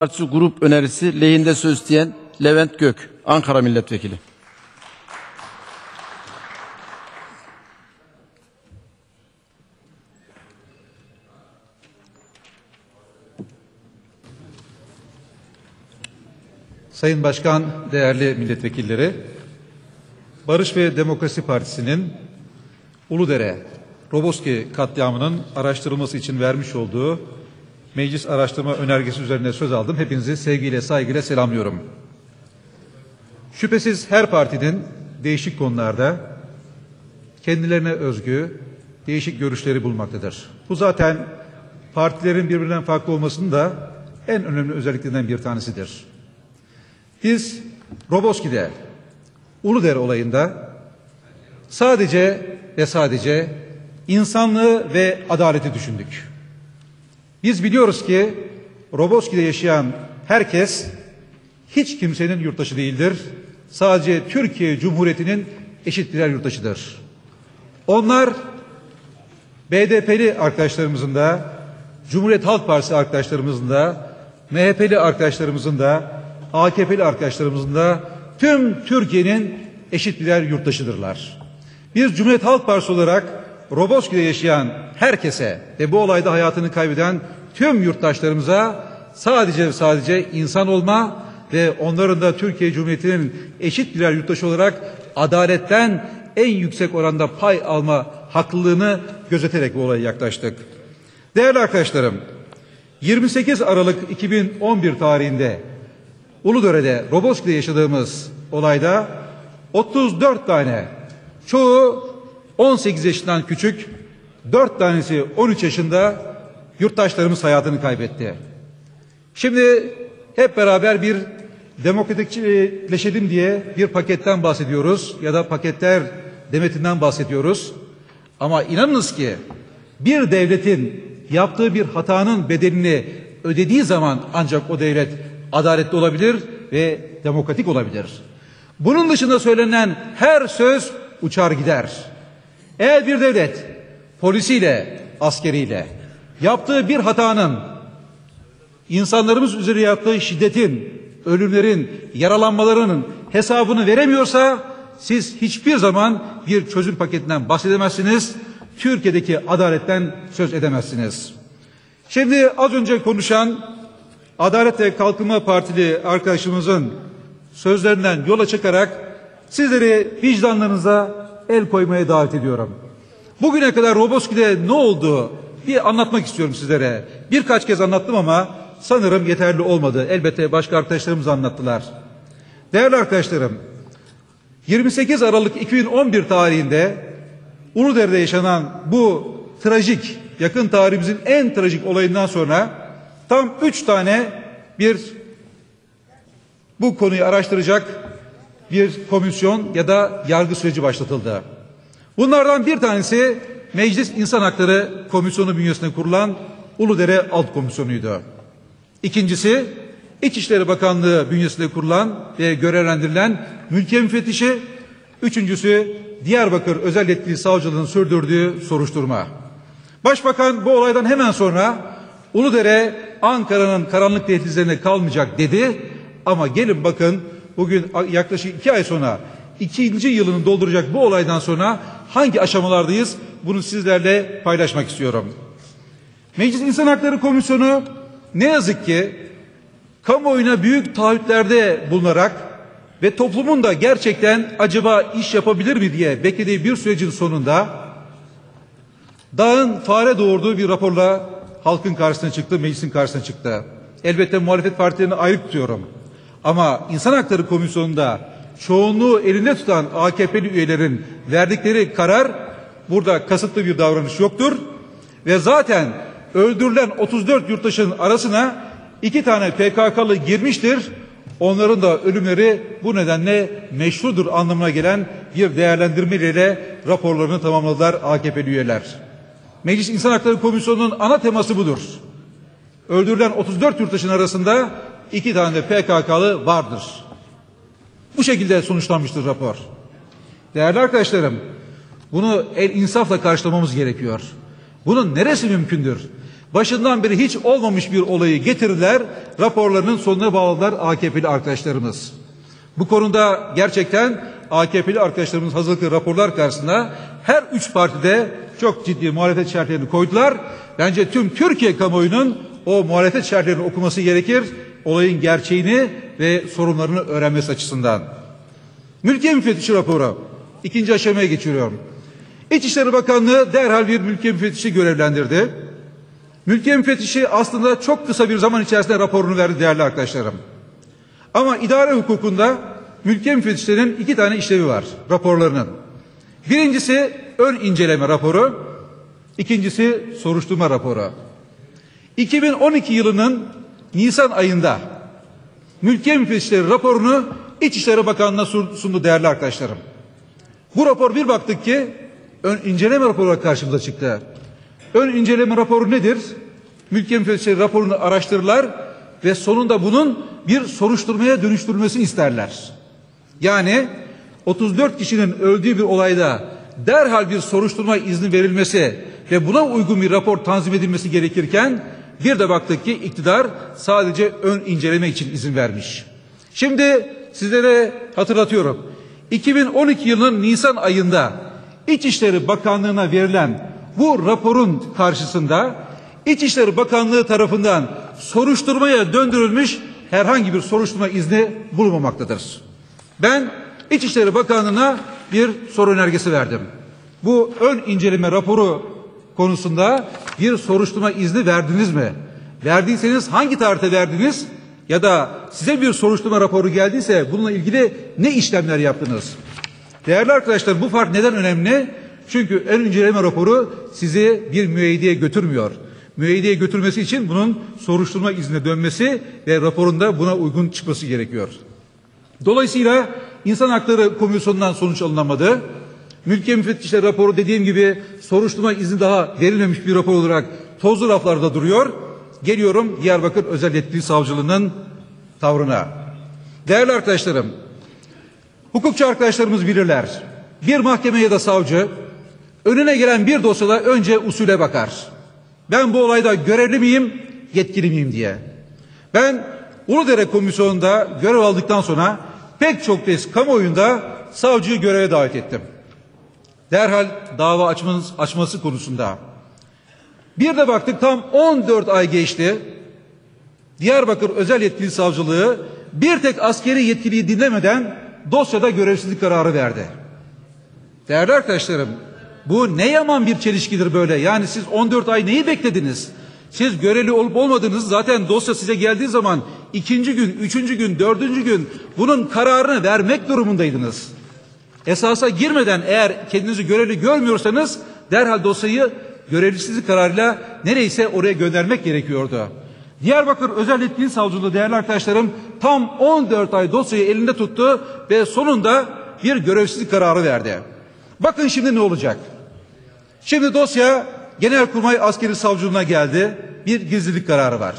Partisi grup önerisi lehinde söz isteyen Levent Gök, Ankara Milletvekili. Sayın Başkan, değerli milletvekilleri, Barış ve Demokrasi Partisi'nin Uludere Roboski katliamının araştırılması için vermiş olduğu meclis araştırma önergesi üzerine söz aldım. Hepinizi sevgiyle, saygıyla selamlıyorum. Şüphesiz her partinin değişik konularda kendilerine özgü değişik görüşleri bulmaktadır. Bu zaten partilerin birbirinden farklı olmasının da en önemli özelliklerinden bir tanesidir. Biz Roboski'de Uludere olayında sadece ve sadece insanlığı ve adaleti düşündük. Biz biliyoruz ki Roboski'de yaşayan herkes hiç kimsenin yurttaşı değildir. Sadece Türkiye Cumhuriyeti'nin eşit birer yurttaşıdır. Onlar BDP'li arkadaşlarımızın da, Cumhuriyet Halk Partisi arkadaşlarımızın da, MHP'li arkadaşlarımızın da, AKP'li arkadaşlarımızın da tüm Türkiye'nin eşit birer yurttaşıdırlar. Biz Cumhuriyet Halk Partisi olarak Roboski'de yaşayan herkese ve bu olayda hayatını kaybeden tüm yurttaşlarımıza sadece sadece insan olma ve onların da Türkiye Cumhuriyeti'nin eşit birer yurttaşı olarak adaletten en yüksek oranda pay alma haklılığını gözeterek bu olaya yaklaştık. Değerli arkadaşlarım, 28 Aralık 2011 tarihinde Uludöre'de Roboski'de yaşadığımız olayda 34 tane çoğu 18 yaşından küçük, 4 tanesi 13 yaşında yurttaşlarımız hayatını kaybetti. Şimdi hep beraber bir demokratikleşelim diye bir paketten bahsediyoruz ya da paketler demetinden bahsediyoruz. Ama inanınız ki bir devletin yaptığı bir hatanın bedelini ödediği zaman ancak o devlet adaletli olabilir ve demokratik olabilir. Bunun dışında söylenen her söz uçar gider. Eğer bir devlet polisiyle, askeriyle yaptığı bir hatanın insanlarımız üzerine yaptığı şiddetin, ölümlerin, yaralanmalarının hesabını veremiyorsa siz hiçbir zaman bir çözüm paketinden bahsedemezsiniz. Türkiye'deki adaletten söz edemezsiniz. Şimdi az önce konuşan Adalet ve Kalkınma Partili arkadaşımızın sözlerinden yola çıkarak sizleri vicdanlarınıza el koymaya davet ediyorum. Bugüne kadar Roboski'de ne oldu bir anlatmak istiyorum sizlere. Birkaç kez anlattım ama sanırım yeterli olmadı. Elbette başka arkadaşlarımız anlattılar. Değerli arkadaşlarım, 28 Aralık 2011 tarihinde Uludere'de yaşanan bu trajik, yakın tarihimizin en trajik olayından sonra tam üç tane bir bu konuyu araştıracak bir komisyon ya da yargı süreci başlatıldı. Bunlardan bir tanesi Meclis İnsan Hakları Komisyonu bünyesinde kurulan Uludere Alt Komisyonu'ydu. İkincisi İçişleri Bakanlığı bünyesinde kurulan ve görevlendirilen mülkiye müfettişi. Üçüncüsü Diyarbakır Özel Yetkili Savcılığı'nın sürdürdüğü soruşturma. Başbakan bu olaydan hemen sonra Uludere Ankara'nın karanlık dehlizlerine kalmayacak dedi. Ama gelin bakın bugün yaklaşık iki ay sonra ikinci yılını dolduracak bu olaydan sonra hangi aşamalardayız bunu sizlerle paylaşmak istiyorum. Meclis İnsan Hakları Komisyonu ne yazık ki kamuoyuna büyük taahhütlerde bulunarak ve toplumun da gerçekten acaba iş yapabilir mi diye beklediği bir sürecin sonunda dağın fare doğurduğu bir raporla halkın karşısına çıktı, meclisin karşısına çıktı. Elbette muhalefet partilerini ayrı tutuyorum. Ama İnsan Hakları Komisyonu'nda çoğunluğu elinde tutan AKP'li üyelerin verdikleri karar burada kasıtlı bir davranış yoktur. Ve zaten öldürülen 34 yurttaşın arasına iki tane PKK'lı girmiştir. Onların da ölümleri bu nedenle meşrudur anlamına gelen bir değerlendirmeyle raporlarını tamamladılar AKP'li üyeler. Meclis İnsan Hakları Komisyonu'nun ana teması budur. Öldürülen 34 yurttaşın arasında iki tane PKK'lı vardır. Bu şekilde sonuçlanmıştır rapor. Değerli arkadaşlarım, bunu el insafla karşılamamız gerekiyor. Bunun neresi mümkündür? Başından beri hiç olmamış bir olayı getirdiler, raporlarının sonuna bağladılar AKP'li arkadaşlarımız. Bu konuda gerçekten AKP'li arkadaşlarımız hazırlıklı raporlar karşısında her üç partide çok ciddi muhalefet şerhlerini koydular. Bence tüm Türkiye kamuoyunun o muhalefet şerhlerini okuması gerekir. Olayın gerçeğini ve sorunlarını öğrenmesi açısından. Mülkiye müfettişi raporu. İkinci aşamaya geçiyorum. İçişleri Bakanlığı derhal bir mülkiye müfettişi görevlendirdi. Mülkiye müfettişi aslında çok kısa bir zaman içerisinde raporunu verdi değerli arkadaşlarım. Ama idare hukukunda mülkiye müfettişlerinin iki tane işlevi var raporlarının. Birincisi ön inceleme raporu, ikincisi soruşturma raporu. 2012 yılının Nisan ayında mülkiye müfettişleri raporunu İçişleri Bakanlığı'na sundu değerli arkadaşlarım. Bu rapor bir baktık ki ön inceleme raporu olarak karşımıza çıktı. Ön inceleme raporu nedir? Mülkiye müfettişleri raporunu araştırırlar ve sonunda bunun bir soruşturmaya dönüştürülmesini isterler. Yani 34 kişinin öldüğü bir olayda derhal bir soruşturma izni verilmesi ve buna uygun bir rapor tanzim edilmesi gerekirken bir de baktık ki iktidar sadece ön inceleme için izin vermiş. Şimdi sizlere hatırlatıyorum. 2012 yılının Nisan ayında İçişleri Bakanlığı'na verilen bu raporun karşısında İçişleri Bakanlığı tarafından soruşturmaya döndürülmüş herhangi bir soruşturma izni bulunmamaktadır. Ben İçişleri Bakanlığı'na bir soru önergesi verdim. Bu ön inceleme raporu konusunda bir soruşturma izni verdiniz mi? Verdiyseniz hangi tarihte verdiniz? Ya da size bir soruşturma raporu geldiyse bununla ilgili ne işlemler yaptınız? Değerli arkadaşlar bu fark neden önemli? Çünkü ön inceleme raporu sizi bir müeyyideye götürmüyor. Müeyyideye götürmesi için bunun soruşturma iznine dönmesi ve raporunda buna uygun çıkması gerekiyor. Dolayısıyla İnsan Hakları Komisyonu'ndan sonuç alınamadı. Mülkiye müfettişleri raporu dediğim gibi soruşturma izni daha verilmemiş bir rapor olarak tozlu raflarda duruyor. Geliyorum Diyarbakır Özel Yetkili Savcılığı'nın tavrına. Değerli arkadaşlarım, hukukçu arkadaşlarımız bilirler. Bir mahkeme ya da savcı önüne gelen bir dosyada önce usule bakar. Ben bu olayda görevli miyim, yetkili miyim diye. Ben Uludere Komisyonu'nda görev aldıktan sonra pek çok kez kamuoyunda savcıyı göreve davet ettim. Derhal dava açmanız, açması konusunda. Bir de baktık tam 14 ay geçti. Diyarbakır Özel Yetkili Savcılığı bir tek askeri yetkiliyi dinlemeden dosyada görevsizlik kararı verdi. Değerli arkadaşlarım bu ne yaman bir çelişkidir böyle. Yani siz 14 ay neyi beklediniz? Siz görevli olup olmadığınız zaten dosya size geldiği zaman ikinci gün, üçüncü gün, dördüncü gün bunun kararını vermek durumundaydınız. Esasa girmeden eğer kendinizi görevli görmüyorsanız derhal dosyayı görevlisizlik kararıyla nereyse oraya göndermek gerekiyordu. Diyarbakır Özel Yetkili Savcılığı değerli arkadaşlarım tam 14 ay dosyayı elinde tuttu ve sonunda bir görevsizlik kararı verdi. Bakın şimdi ne olacak? Şimdi dosya Genelkurmay Askeri Savcılığına geldi. Bir gizlilik kararı var.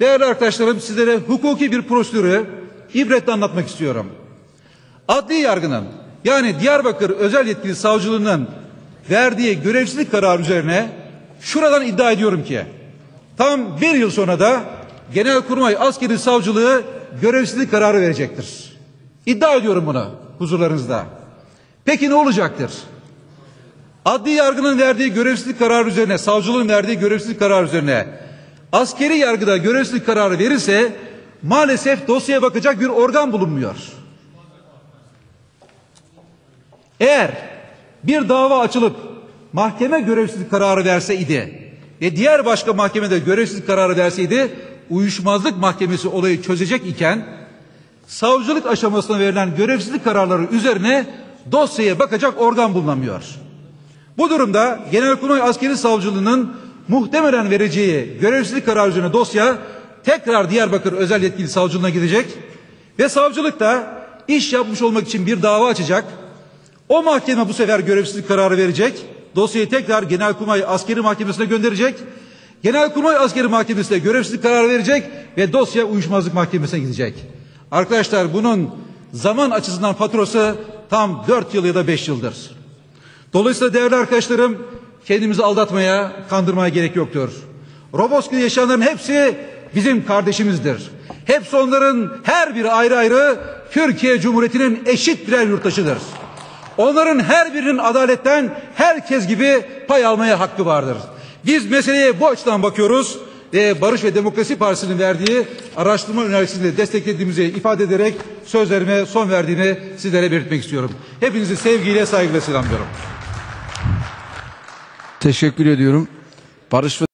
Değerli arkadaşlarım sizlere hukuki bir prosedürü ibretle anlatmak istiyorum. Adli yargının yani Diyarbakır Özel Yetkili Savcılığının verdiği görevsizlik kararı üzerine şuradan iddia ediyorum ki tam bir yıl sonra da Genelkurmay Askeri Savcılığı görevsizlik kararı verecektir. İddia ediyorum bunu huzurlarınızda. Peki ne olacaktır? Adli yargının verdiği görevsizlik kararı üzerine, savcılığın verdiği görevsizlik kararı üzerine askeri yargıda görevsizlik kararı verirse maalesef dosyaya bakacak bir organ bulunmuyor. Eğer bir dava açılıp mahkeme görevsizlik kararı verseydi ve diğer başka mahkemede görevsizlik kararı verseydi uyuşmazlık mahkemesi olayı çözecek iken savcılık aşamasına verilen görevsizlik kararları üzerine dosyaya bakacak organ bulunamıyor. Bu durumda Genelkurmay Askeri Savcılığı'nın muhtemelen vereceği görevsizlik kararı üzerine dosya tekrar Diyarbakır Özel Yetkili Savcılığına gidecek ve savcılık da iş yapmış olmak için bir dava açacak. O mahkeme bu sefer görevsizlik kararı verecek. Dosyayı tekrar Genelkurmay Askeri Mahkemesi'ne gönderecek. Genelkurmay Askeri Mahkemesi'ne görevsizlik kararı verecek ve dosya Uyuşmazlık Mahkemesi'ne gidecek. Arkadaşlar bunun zaman açısından faturası tam 4 yıl ya da 5 yıldır. Dolayısıyla değerli arkadaşlarım kendimizi aldatmaya, kandırmaya gerek yoktur. Roboski'de yaşayanların hepsi bizim kardeşimizdir. Hepsi onların her biri ayrı ayrı Türkiye Cumhuriyeti'nin eşit birer yurttaşıdır. Onların her birinin adaletten herkes gibi pay almaya hakkı vardır. Biz meseleye bu açıdan bakıyoruz ve Barış ve Demokrasi Partisi'nin verdiği araştırma önerisini de desteklediğimizi ifade ederek sözlerime son verdiğini sizlere belirtmek istiyorum. Hepinizi sevgiyle saygıyla selamlıyorum. Teşekkür ediyorum. Barış ve